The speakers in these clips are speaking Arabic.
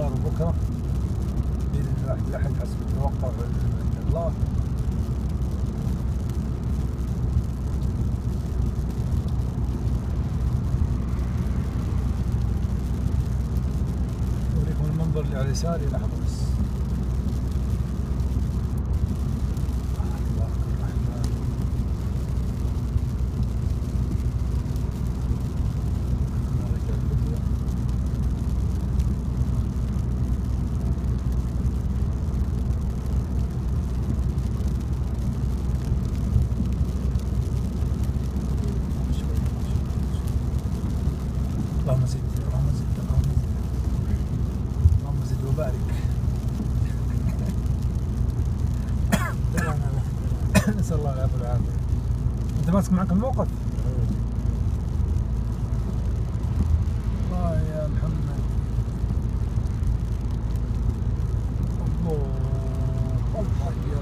بكرة. باذن الله الاحد حسب المتوقع عند الله. أوريكم المنظر اللي على يساري لحظة بس. اللهم زد اللهم زد اللهم زد اللهم زد وبارك. نسأل الله العافية والعافية. أنت ماسك معك الموقف؟ الله يا محمد. الله الله يا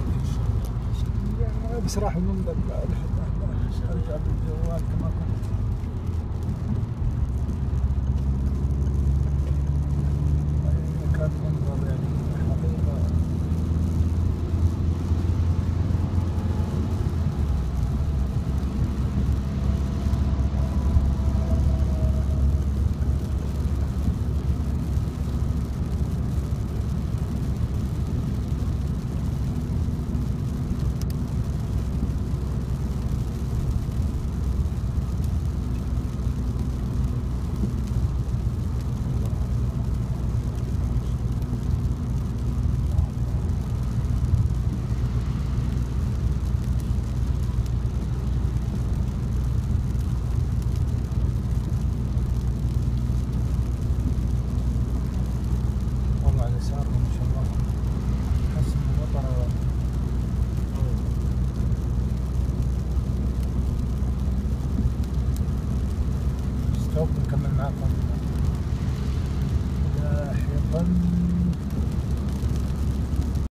يا بس راح المنظر أرجع بالجوال كما كنت. يسارنا ما شاء الله. حس المطر ستوب نكمل معاكم لاحقا